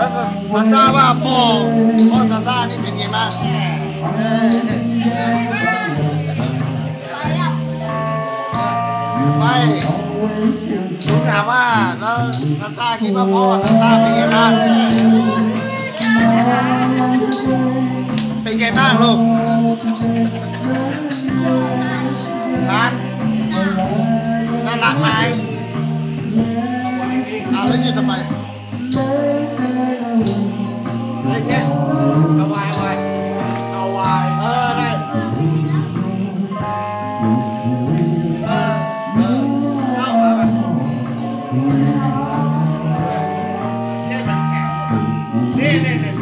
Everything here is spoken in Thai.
ซาซาว่าพ่อพ่อซาซานี่เป็นไงบ้างไม่ลุงถามว่าแล้วซาซาคิดว่าพ่อซาซาเป็นไงบ้างเป็นไงบ้างลูกฮะน่ารักไหมเอาแล้วอยู่ทำไม Yeah, yeah, yeah.